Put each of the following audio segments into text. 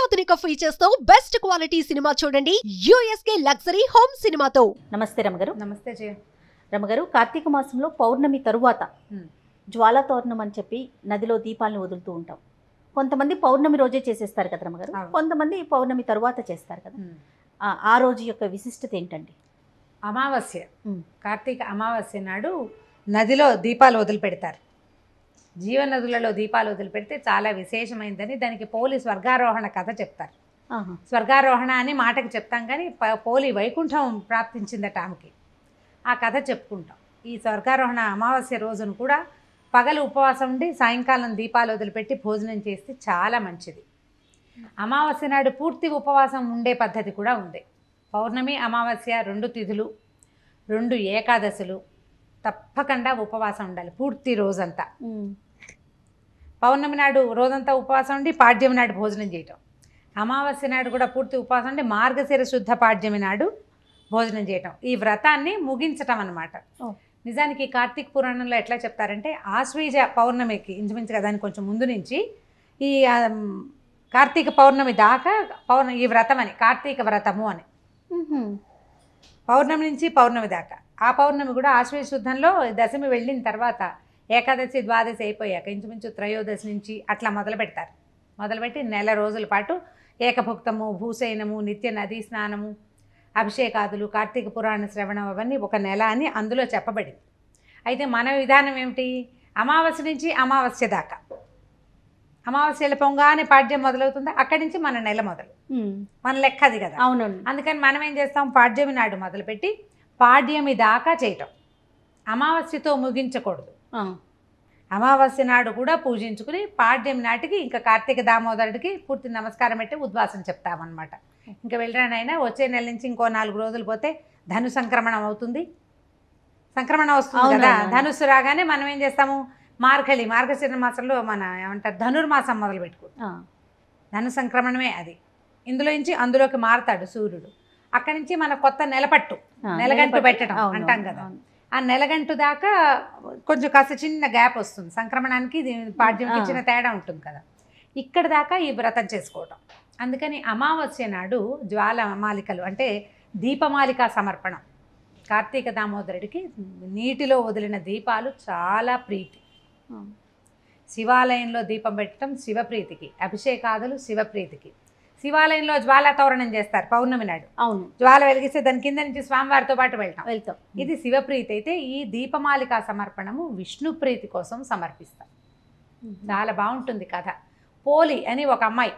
అత్యాధునిక ఫీచర్స్తో best quality cinema చూడండి. U S K luxury home సినిమాతో నమస్తే రమగారు. నమస్తే జయ. రమగారు కార్తీక మాసంలో పౌర్ణమి తరువాత. జ్వాలా తోరణం అని చెప్పి నదిలో దీపాలను వదులుతూ ఉంటాం. కొంతమంది పౌర్ణమి రోజే చేసేస్తారు కదా రమగారు. కొంతమంది పౌర్ణమి తరువాత చేస్తారు కదా? ఆ- ఆ రోజు యొక్క విశిష్టత ఏంటండి? అమావాస్య. కార్తీక అమావాస్య నాడు నదిలో దీపాలు వదిలిపెడతారు. జీవనదులలో దీపాలు వదిలిపెడితే చాలా విశేషమైందని దానికి పోలి స్వర్గారోహణ కథ చెప్తారు. స్వర్గారోహణ అని మాటకి చెప్తాం కానీ పోలి వైకుంఠం ప్రాప్తించిందట ఆమెకి. ఆ కథ చెప్పుకుంటాం. ఈ స్వర్గారోహణ అమావాస్య రోజును కూడా పగలు ఉపవాసం ఉండి సాయంకాలం దీపాలు వదిలిపెట్టి భోజనం చేస్తే చాలా మంచిది. అమావాస్య నాడు పూర్తి ఉపవాసం ఉండే పద్ధతి కూడా ఉంది. పౌర్ణమి అమావాస్య రెండు తిథులు రెండు ఏకాదశులు తప్పకుండా ఉపవాసం ఉండాలి పూర్తి రోజంతా. పౌర్ణమి నాడు రోజంతా ఉపవాసం ఉండి పాడ్యమి నాడు భోజనం చేయటం అమావాస్య నాడు కూడా పూర్తి ఉపవాసం ఉండి మార్గశిర శుద్ధ పాడ్యమి నాడు భోజనం చేయటం ఈ వ్రతాన్ని ముగించటం అన్నమాట ఓ. నిజానికి కార్తీక పురాణంలో ఎట్లా చెప్తారంటే ఆశ్వీజ పౌర్ణమికి ఇంచుమించుగా దానికి కొంచెం ముందు నుంచి ఈ కార్తీక పౌర్ణమి దాకా పౌర్ణ ఈ వ్రతం అని కార్తీక వ్రతము అని. పౌర్ణమి నుంచి పౌర్ణమి దాకా ఆ పౌర్ణమి కూడా ఆశ్వీజ శుద్ధంలో దశమి వెళ్ళిన తర్వాత ఏకాదశి ద్వాదశి అయిపోయాక ఇంచుమించు త్రయోదశి నుంచి అట్లా మొదలు పెడతారు. మొదలుపెట్టి నెల రోజుల పాటు ఏకభుక్తము భూశయనము నిత్య నదీ స్నానము అభిషేకాదులు కార్తీక పురాణ శ్రవణం అవన్నీ ఒక నెల అని అందులో చెప్పబడింది. అయితే మన విధానం ఏమిటి? అమావాస్య నుంచి అమావాస్య దాకా. అమావాస్యల పొంగానే పాడ్యం మొదలవుతుంది? అక్కడి నుంచి మన నెల మొదలు. మన లెక్క అది కదా. అవునండి అందుకని మనం ఏం చేస్తాం? పాడ్యమి నాడు మొదలుపెట్టి పాడ్యమి దాకా చేయటం. అమావాస్యతో ముగించకూడదు. అమావాస్య నాడు కూడా పూజించుకుని పాడ్యమి నాటికి ఇంకా కార్తీక దామోదరుడికి పూర్తి నమస్కారం పెట్టి ఉద్వాసం చెప్తామన్నమాట. ఇంకా వెళ్ళరానైనా వచ్చే నెల నుంచి ఇంకో నాలుగు రోజులు పోతే ధను సంక్రమణం అవుతుంది. సంక్రమణం వస్తుంది కదా. ధనుస్సు రాగానే మనం ఏం చేస్తాము? మార్గళి మార్గశిర మాసంలో మన ఏమంటారు? ధనుర్మాసం మొదలు పెట్టుకుంటాం. ధను సంక్రమణమే అది. ఇందులో నుంచి అందులోకి మారతాడు సూర్యుడు. అక్కడి నుంచి మన కొత్త నెలపట్టు నెలగంటు పెట్టడం అంటాం కదా. ఆ నెలగంటు దాకా కొంచెం కాస్త చిన్న గ్యాప్ వస్తుంది. సంక్రమణానికి పాడ్యంకి. చిన్న తేడా ఉంటుంది కదా. ఇక్కడ దాకా ఈ వ్రతం చేసుకోవటం. అందుకని అమావాస్య నాడు జ్వాల మాలికలు అంటే దీపమాలిక సమర్పణం. కార్తీక దామోదరుడికి నీటిలో వదిలిన దీపాలు చాలా ప్రీతి. శివాలయంలో దీపం పెట్టడం శివప్రీతికి అభిషేకాదులు శివప్రీతికి. శివాలయంలో జ్వాల తోరణం చేస్తారు పౌర్ణమి నాడు. అవును. జ్వాల వెలిగిస్తే దాని కింద నుంచి స్వామివారితో పాటు వెళ్తాం. వెళ్తాం. ఇది శివప్రీతి అయితే ఈ దీపమాలిక సమర్పణము విష్ణు ప్రీతి కోసం సమర్పిస్తాం. చాలా బాగుంటుంది కథ. పోలి అని ఒక అమ్మాయి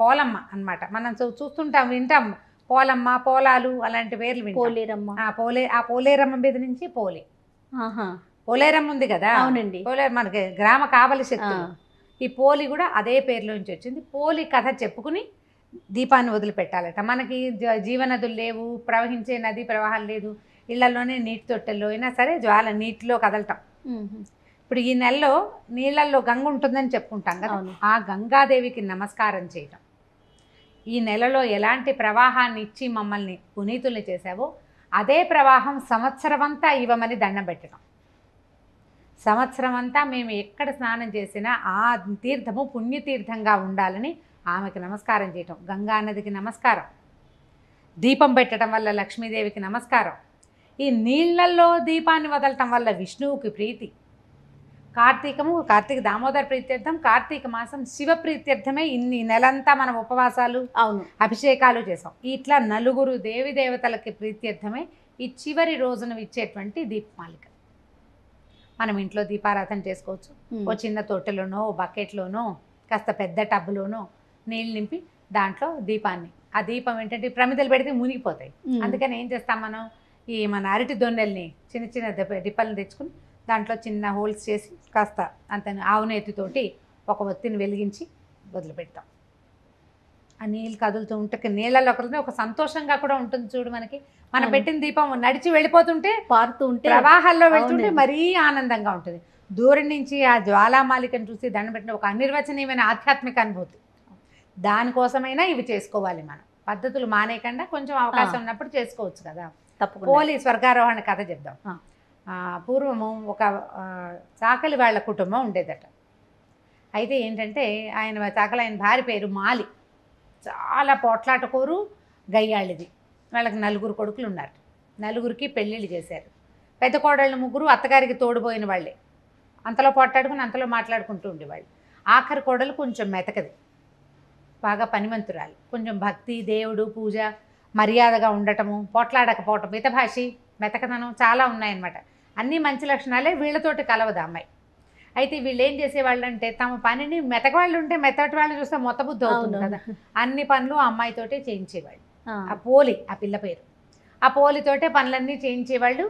పోలమ్మ అన్నమాట. మనం చూస్తుంటాం వింటాం. పోలమ్మ పోలాలు అలాంటి పేర్లు పోలేరమ్మ. ఆ పోలే ఆ పోలేరమ్మ మీద నుంచి పోలి. పోలేరమ్మ ఉంది కదా? అవునండి. పోలే మనకి గ్రామ కావలి. శక్తి ఈ పోలి కూడా అదే పేరులోంచి వచ్చింది. పోలి కథ చెప్పుకుని దీపాన్ని వదిలిపెట్టాలట మనకి జ- జీవనదులు లేవు ప్రవహించే నది ప్రవాహం లేదు ఇళ్ళలోనే నీటి తొట్టెల్లో అయినా సరే జ్వాల నీటిలో కదలటం. ఇప్పుడు ఈ నెలలో నీళ్ళల్లో గంగ ఉంటుందని చెప్పుకుంటాం కదా. ఆ గంగాదేవికి నమస్కారం చేయటం ఈ నెలలో ఎలాంటి ప్రవాహాన్ని ఇచ్చి మమ్మల్ని పునీతుల్ని చేశావో అదే ప్రవాహం సంవత్సరం అంతా ఇవ్వమని దండం పెట్టడం సంవత్సరం అంతా మేము ఎక్కడ స్నానం చేసినా ఆ తీర్థము పుణ్యతీర్థంగా ఉండాలని ఆమెకి నమస్కారం చేయటం గంగా నదికి నమస్కారం. దీపం పెట్టడం వల్ల లక్ష్మీదేవికి నమస్కారం. ఈ నీళ్ళల్లో దీపాన్ని వదలటం వల్ల విష్ణువుకి ప్రీతి. కార్తీకము కార్తీక దామోదర ప్రీత్యర్థం కార్తీక మాసం శివ ప్రీత్యర్థమే ఇన్ని నెలంతా మనం ఉపవాసాలు అవును. అభిషేకాలు చేసాం. ఇట్లా నలుగురు దేవి దేవతలకి ప్రీత్యర్థమే ఈ చివరి రోజున ఇచ్చేటువంటి దీపమాలిక. మనం ఇంట్లో దీపారాధన చేసుకోవచ్చు. ఓ చిన్న తొట్టెలోనో ఓ బకెట్లోనో కాస్త పెద్ద టబ్లోనో నీళ్ళు నింపి దాంట్లో దీపాన్ని. ఆ దీపం ఏంటంటే ప్రమిదలు పెడితే మునిగిపోతాయి. అందుకని ఏం చేస్తాం మనం? ఈ మన అరటి దొన్నెల్ని చిన్న చిన్న డిప్పలను తెచ్చుకుని దాంట్లో చిన్న హోల్స్ చేసి కాస్త అంత ఆవునేతితోటి ఒక ఒత్తిని వెలిగించి వదిలిపెడతాం. ఆ నీళ్ళు కదులుతూ ఉంటే నీళ్ళలో ఒకరితో ఒక సంతోషంగా కూడా ఉంటుంది చూడు మనకి. మనం. పెట్టిన దీపం నడిచి వెళ్ళిపోతుంటే పారుతూ ఉంటే ప్రవాహాల్లో వెళ్తుంటే. మరీ ఆనందంగా ఉంటుంది. దూరం నుంచి ఆ జ్వాలామాలికను చూసి దండం పెట్టిన ఒక అనిర్వచనీయమైన ఆధ్యాత్మిక అనుభూతి. దానికోసమైనా ఇవి చేసుకోవాలి మనం. పద్ధతులు మానేయకుండా కొంచెం అవకాశం. ఉన్నప్పుడు చేసుకోవచ్చు కదా. తప్పకుండా. పోలి స్వర్గారోహణ కథ చెప్దాం. పూర్వము ఒక చాకలి వాళ్ళ కుటుంబం ఉండేదట. అయితే ఏంటంటే ఆయన చాకలి ఆయన భార్య పేరు మాలి. చాలా పోట్లాటకోరు గయ్యాళ్ళిది వాళ్ళకి నలుగురు కొడుకులు ఉన్నారు. నలుగురికి పెళ్ళిళ్ళు చేశారు. పెద్ద కోడళ్ళు ముగ్గురు అత్తగారికి తోడుపోయిన వాళ్ళే. అంతలో పోట్లాడుకుని అంతలో మాట్లాడుకుంటూ ఉండేవాళ్ళు. ఆఖరి కోడలు కొంచెం మెతకది. బాగా పనిమంతురాలు. కొంచెం భక్తి దేవుడు పూజ మర్యాదగా ఉండటము పోట్లాడకపోవటం మితభాషి మెతకదనం చాలా ఉన్నాయన్నమాట. అన్నీ మంచి లక్షణాలే వీళ్ళతోటి కలవదు అమ్మాయి. అయితే వీళ్ళు ఏం చేసేవాళ్ళు అంటే తమ పనిని మెతకవాళ్ళు ఉంటే మెత్తటి వాళ్ళు చూస్తే మొత్తబుద్ధి అవుతుంది. కదా. అన్ని పనులు ఆ అమ్మాయితోటే చేయించేవాళ్ళు. ఆ, పోలి ఆ పిల్ల పేరు. ఆ పోలితోటే పనులన్నీ చేయించేవాళ్ళు.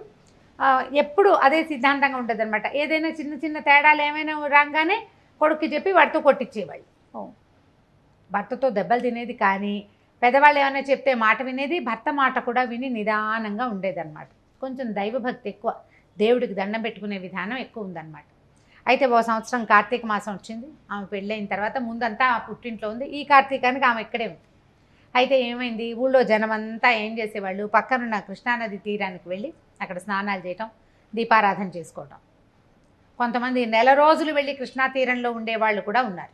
ఎప్పుడు అదే సిద్ధాంతంగా ఉంటుంది అనమాట ఏదైనా చిన్న చిన్న తేడాలు ఏమైనా రాగానే కొడుక్కి చెప్పి వాడితో కొట్టించేవాళ్ళు. భర్తతో దెబ్బలు తినేది కానీ పెద్దవాళ్ళు ఏమైనా చెప్తే మాట వినేది భర్త మాట కూడా విని నిదానంగా ఉండేదన్నమాట. కొంచెం దైవభక్తి ఎక్కువ దేవుడికి దండం పెట్టుకునే విధానం ఎక్కువ ఉందన్నమాట. అయితే ఓ సంవత్సరం కార్తీక మాసం వచ్చింది ఆమె పెళ్ళైన తర్వాత ముందంతా ఆ పుట్టింట్లో ఉంది ఈ కార్తీకానికి ఆమె ఇక్కడే ఉంది. అయితే ఏమైంది ఊళ్ళో జనమంతా ఏం చేసేవాళ్ళు పక్కనున్న కృష్ణానది తీరానికి వెళ్ళి అక్కడ స్నానాలు చేయటం దీపారాధన చేసుకోవటం. కొంతమంది నెల రోజులు వెళ్ళి కృష్ణా తీరంలో ఉండేవాళ్ళు కూడా ఉన్నారు.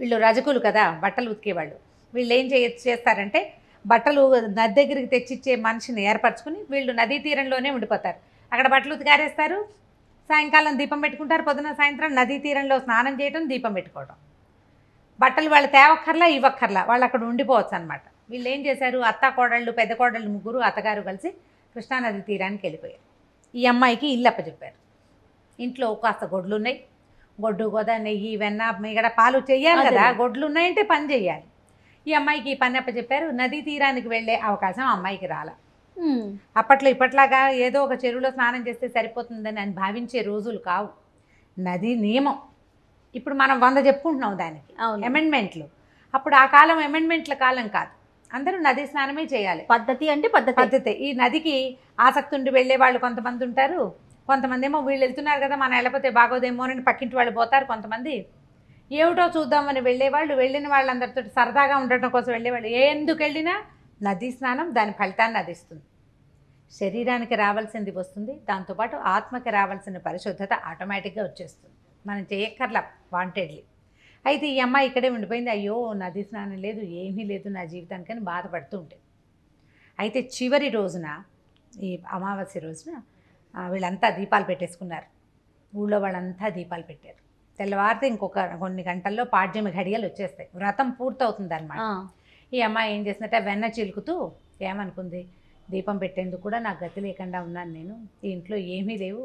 వీళ్ళు రజకులు కదా బట్టలు ఉతికేవాళ్ళు. వీళ్ళు ఏం చేయ చేస్తారంటే బట్టలు నది దగ్గరికి తెచ్చిచ్చే మనిషిని ఏర్పరచుకుని వీళ్ళు నదీ తీరంలోనే ఉండిపోతారు. అక్కడ బట్టలు ఉతికారేస్తారు సాయంకాలం దీపం పెట్టుకుంటారు పొద్దున సాయంత్రం నదీ తీరంలో స్నానం చేయటం దీపం పెట్టుకోవటం. బట్టలు వాళ్ళు తేవక్కర్లా ఇవ్వక్కర్లా వాళ్ళు అక్కడ ఉండిపోవచ్చు అనమాట వీళ్ళు ఏం చేశారు అత్త కోడళ్ళు పెద్ద కోడళ్ళు ముగ్గురు అత్తగారు కలిసి కృష్ణానది తీరానికి వెళ్ళిపోయారు. ఈ అమ్మాయికి ఇల్లు అప్పచెప్పారు. ఇంట్లో కాస్త గొడ్లు ఉన్నాయి గొడ్డు గోద నెయ్యి వెన్న మిగడ పాలు చెయ్యాలి కదా. గొడ్లు ఉన్నాయంటే పని చెయ్యాలి ఈ అమ్మాయికి పని అప్పచెప్పారు. నదీ తీరానికి వెళ్ళే అవకాశం అమ్మాయికి రాల. అప్పట్లో ఇప్పట్లాగా ఏదో ఒక చెరువులో స్నానం చేస్తే సరిపోతుందని అని భావించే రోజులు కావు. నది నియమం. ఇప్పుడు మనం వంద చెప్పుకుంటున్నాం దానికి. అమెండ్మెంట్లు. అప్పుడు ఆ కాలం అమెండ్మెంట్ల కాలం కాదు. అందరూ నది స్నానమే చేయాలి. పద్ధతి అంటే పద్ధతి. పద్ధతి. ఈ నదికి ఆసక్తి ఉండి వెళ్ళే వాళ్ళు కొంతమంది ఉంటారు. కొంతమంది ఏమో వీళ్ళు వెళ్తున్నారు కదా మనం వెళ్ళకపోతే బాగోదేమో అని పక్కింటి వాళ్ళు పోతారు కొంతమంది. ఏమిటో చూద్దామని వెళ్ళేవాళ్ళు వెళ్ళిన వాళ్ళందరితో సరదాగా ఉండటం కోసం వెళ్ళేవాళ్ళు. ఎందుకు వెళ్ళినా నదీ స్నానం దాని ఫలితాన్ని అది ఇస్తుంది శరీరానికి రావాల్సింది వస్తుంది దాంతోపాటు ఆత్మకి రావాల్సిన పరిశుద్ధత ఆటోమేటిక్గా వచ్చేస్తుంది. మనం చేయక్కర్లా వాంటెడ్లీ అయితే ఈ అమ్మాయి ఇక్కడే ఉండిపోయింది అయ్యో నదీ స్నానం లేదు ఏమీ లేదు నా జీవితానికని బాధపడుతూ ఉంటుంది అయితే చివరి రోజున ఈ అమావాస్య రోజున వీళ్ళంతా దీపాలు పెట్టేసుకున్నారు. ఊళ్ళో వాళ్ళంతా దీపాలు పెట్టారు. తెల్లవారితే ఇంకొక కొన్ని గంటల్లో పాడ్యమి ఘడియలు వచ్చేస్తాయి. వ్రతం పూర్తవుతుంది అనమాట ఈ అమ్మాయి ఏం చేసిందంటే వెన్న చిలుకుతూ ఏమనుకుంది? దీపం పెట్టేందుకు కూడా నాకు గతి లేకుండా ఉన్నాను నేను. ఈ ఇంట్లో ఏమీ లేవు.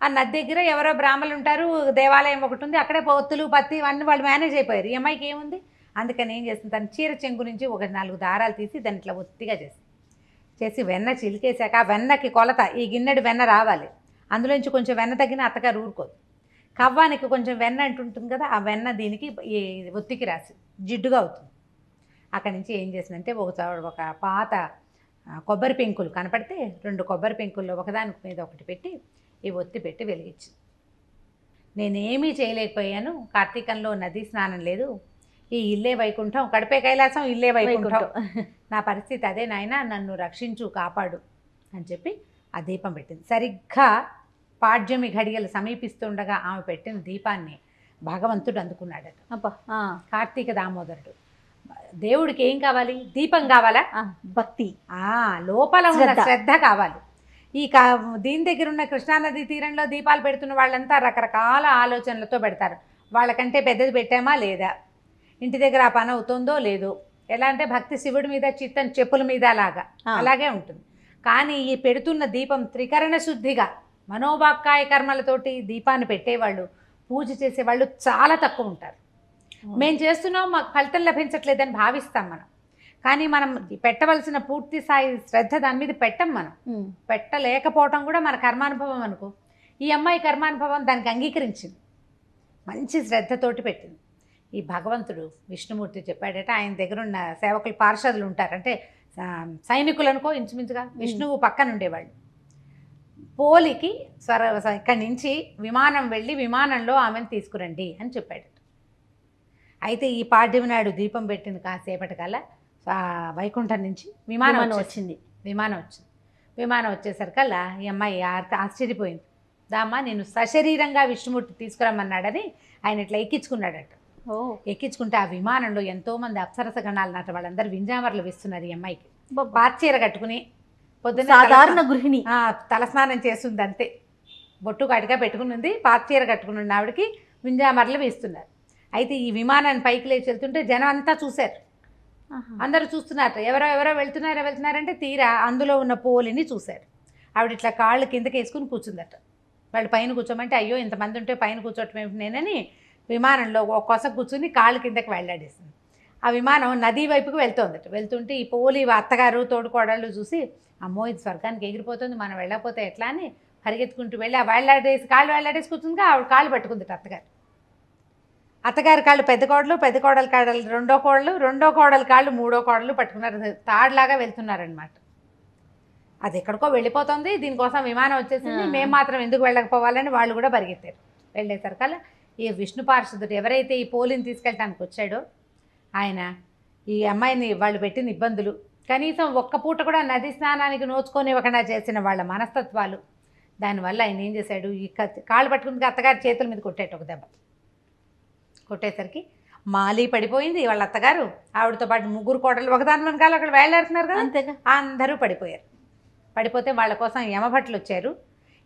ఆ నది దగ్గర ఎవరో బ్రాహ్మలు ఉంటారు దేవాలయం ఒకటి ఉంది అక్కడే పొత్తులు పత్తి ఇవన్నీ వాళ్ళు మేనేజ్ అయిపోయారు. ఈ అమ్మాయికి ఏముంది? అందుకని ఏం చేస్తుంది తన చీర చెంగు నుంచి ఒక నాలుగు దారాలు తీసి దాన్ని ఇట్లా ఒత్తిగా చేసి చేసి వెన్న చిలికేశాక ఆ వెన్నకి కొలత ఈ గిన్నెడు వెన్న రావాలి. అందులోంచి కొంచెం వెన్న తగ్గిన అత్తగారు ఊరుకోదు. కవ్వానికి కొంచెం వెన్న అంటుంటుంది కదా ఆ వెన్న దీనికి ఈ ఒత్తికి రాసి జిడ్డుగా అవుతుంది. అక్కడి నుంచి ఏం చేసిందంటే ఒక ఒక పాత కొబ్బరి పెంకులు కనపడితే రెండు కొబ్బరి పెంకుల్లో ఒకదాని మీద ఒకటి పెట్టి ఈ ఒత్తి పెట్టి వెలిగించింది. నేనేమీ చేయలేకపోయాను. కార్తీకంలో నదీ స్నానం లేదు. ఈ ఇల్లే వైకుంఠం కడిపే కైలాసం ఇల్లే వైకుంఠం. నా పరిస్థితి అదే నాయన నన్ను రక్షించు కాపాడు అని చెప్పి ఆ దీపం పెట్టింది. సరిగ్గా పాడ్యమి ఘడియలు సమీపిస్తుండగా ఆమె పెట్టిన దీపాన్ని భగవంతుడు అందుకున్నాడట. అబ్బా, ఆ, కార్తీక దామోదరుడు. దేవుడికి ఏం కావాలి? దీపం కావాలా? భక్తి. ఆ లోపల ఉన్న. శ్రద్ధ కావాలి. ఈ కా దీని దగ్గర ఉన్న కృష్ణానది తీరంలో దీపాలు పెడుతున్న వాళ్ళంతా రకరకాల ఆలోచనలతో పెడతారు. వాళ్ళకంటే పెద్దది పెట్టామా లేదా? ఇంటి దగ్గర ఆ పని అవుతుందో లేదో. ఎలా అంటే భక్తి శివుడి మీద చిత్తం చెప్పుల మీద లాగా. అలాగే ఉంటుంది. కానీ ఈ పెడుతున్న దీపం త్రికరణ శుద్ధిగా మనోవాక్కాయ కర్మలతోటి దీపాన్ని పెట్టేవాళ్ళు పూజ చేసేవాళ్ళు చాలా తక్కువ ఉంటారు. మేము చేస్తున్నాం మాకు ఫలితం లభించట్లేదని భావిస్తాం మనం. కానీ మనం పెట్టవలసిన పూర్తి స్థాయి శ్రద్ధ దాని మీద పెట్టం మనం. పెట్టలేకపోవటం కూడా మన కర్మానుభవం అనుకో. ఈ అమ్మాయి కర్మానుభవం దానికి అంగీకరించింది. మంచి శ్రద్ధతోటి పెట్టింది. ఈ భగవంతుడు విష్ణుమూర్తి చెప్పాడట ఆయన దగ్గర ఉన్న సేవకులు పార్షదులు ఉంటారు. అంటే ఆ, సైనికులు అనుకో ఇంచుమించుగా విష్ణువు పక్కన ఉండేవాళ్ళు పోలికి స్వర ఇక్కడి నుంచి విమానం వెళ్ళి విమానంలో ఆమెను తీసుకురండి అని చెప్పాడట. అయితే ఈ పాడ్యమి నాడు దీపం పెట్టింది కాసేపటికల్లా ఆ, వైకుంఠం నుంచి విమానం వచ్చింది. విమానం వచ్చింది. విమానం వచ్చేసరికల్లా ఈ అమ్మాయి ఆశ్చర్యపోయింది. దామ్మా నేను సశరీరంగా విష్ణుమూర్తి తీసుకురమ్మన్నాడని ఆయన ఇట్లా ఎక్కించుకున్నాడట. ఎక్కించుకుంటే ఆ విమానంలో ఎంతో మంది అప్సరస గణాలు నాట వాళ్ళందరూ వింజామర్లు వేస్తున్నారు ఈ అమ్మాయికి. పాచీర కట్టుకుని పొద్దున్న సాధారణ గృహిణి. ఆ, తలస్నానం చేస్తుంది అంతే. బొట్టు కటిగా పెట్టుకుని ఉంది పాతచీర కట్టుకుని ఉన్న ఆవిడకి వింజామరలు వేస్తున్నారు. అయితే ఈ విమానాన్ని పైకి లేచి వెళ్తుంటే జనం అంతా చూశారు. అందరూ చూస్తున్నారు. ఎవరో ఎవరో వెళ్తున్నారో వెళ్తున్నారంటే తీరా అందులో ఉన్న పోలిని చూశారు. ఆవిడ ఇట్లా కాళ్ళు కిందకి వేసుకుని కూర్చుందట. వాళ్ళు పైన కూర్చోమంటే అయ్యో ఇంతమంది ఉంటే పైన కూర్చోవటం ఏమిటి నేనని విమానంలో ఒక కొస కూర్చుని కాళ్ళు కిందకి వెళ్ళాడేసింది ఆ విమానం నదీ వైపుకి వెళ్తోందట వెళ్తుంటే ఈ పోలి అత్తగారు తోడుకోడళ్ళు చూసి అమ్మో ఇది స్వర్గానికి ఎగిరిపోతుంది. మనం వెళ్ళకపోతే ఎట్లా? అని పరిగెత్తుకుంటూ వెళ్ళి ఆ వేళ్ళాడేసి కాళ్ళు వేళ్ళాడేసి కూర్చుందిగా ఆవిడ కాళ్ళు పట్టుకుందట అత్తగారు. అత్తగారి కాళ్ళు పెద్ద కోడలు పెద్ద కోడల కాళ్ళు రెండో కోడలు రెండో కోడల కాళ్ళు మూడో కోడలు పట్టుకున్నారు. తాడులాగా వెళ్తున్నారనమాట అది ఎక్కడికో వెళ్ళిపోతుంది. దీనికోసం విమానం వచ్చేసింది. మేము మాత్రం ఎందుకు వెళ్ళకపోవాలని వాళ్ళు కూడా పరిగెత్తారు. వెళ్ళేసరికల్లా ఈ విష్ణు పార్షదుడు ఎవరైతే ఈ పోలిని తీసుకెళ్ళడానికి వచ్చాడో ఆయన ఈ అమ్మాయిని వాళ్ళు పెట్టిన ఇబ్బందులు. కనీసం ఒక్క పూట కూడా నది స్నానానికి నోచుకోనివ్వకుండా చేసిన వాళ్ళ మనస్తత్వాలు. దానివల్ల ఆయన ఏం చేశాడు? ఈ కాళ్ళు పట్టుకుని అత్తగారి చేతుల మీద కొట్టాడు ఒక దెబ్బ. కొట్టేసరికి మాలి పడిపోయింది. వాళ్ళ అత్తగారు ఆవిడతో పాటు ముగ్గురు కోటలు ఒకదాని వెనకాల అక్కడ వేలాడుతున్నారు కదా? అంతేగా? అందరూ పడిపోయారు. పడిపోతే వాళ్ళ కోసం యమభట్లు వచ్చారు.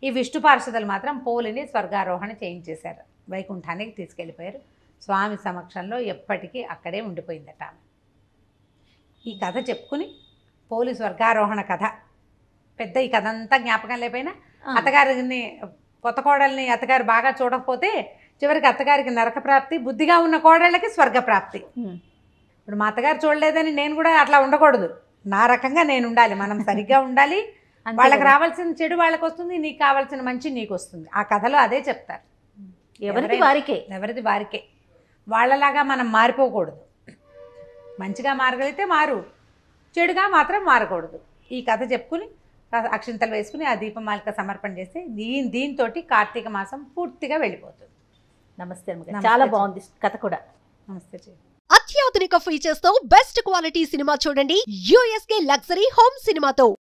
ఈ విష్ణు పార్షదులు మాత్రం పోలిని స్వర్గారోహణ చేయించేశారు. వైకుంఠానికి తీసుకెళ్ళిపోయారు. స్వామి సమక్షంలో ఎప్పటికీ అక్కడే ఉండిపోయిందట ఆమె. ఈ కథ చెప్పుకుని పోలి స్వర్గారోహణ కథ. పెద్ద ఈ కథ అంతా జ్ఞాపకం లేకపోయినా. అత్తగారిని కొత్త కోడల్ని అత్తగారు బాగా చూడకపోతే చివరికి అత్తగారికి నరక ప్రాప్తి బుద్ధిగా ఉన్న కోడళ్ళకి స్వర్గ ప్రాప్తి ఉమ్. ఇప్పుడు మా అత్తగారు చూడలేదని నేను కూడా అట్లా ఉండకూడదు. నా రకంగా నేను ఉండాలి మనం సరిగ్గా ఉండాలి. వాళ్ళకి. రావాల్సిన చెడు వాళ్ళకి వస్తుంది నీకు కావాల్సిన మంచి నీకు వస్తుంది ఆ కథలో అదే చెప్తారు. ఎవరైనా- వారికే. ఎవరిది వారికే. వాళ్ళలాగా మనం మారిపోకూడదు. మంచిగా మారగలిగితే మారు చెడుగా మాత్రం మారకూడదు. ఈ కథ చెప్పుకుని అక్షింతలు వేసుకుని ఆ దీపమాలిక సమర్పణ చేస్తే దీని దీంతో కార్తీక మాసం పూర్తిగా వెళ్ళిపోతుంది. నమస్తే చాలా. బాగుంది కథ కూడా. నమస్తే. అత్యాధునిక ఫీచర్స్తో బెస్ట్ క్వాలిటీ సినిమా చూడండి. U S K luxury home సినిమాతో